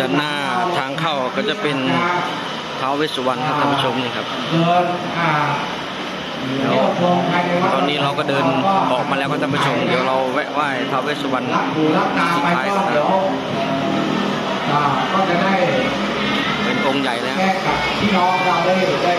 ด้านหน้าทางเข้าก็จะเป็นท้าวเวสสุวรรณครับท่านผู้ชมนี่ครับตอนนี้เราก็เดินออกมาแล้วก็ท่านผู้ชม เดี๋ยวเราแวะไหว้ท้าวเวสสุวรรณสุดท้ายก็นะก็จะได้เป็นองค์ใหญ่แล้วแก้กับพี่น้องเราได้ได้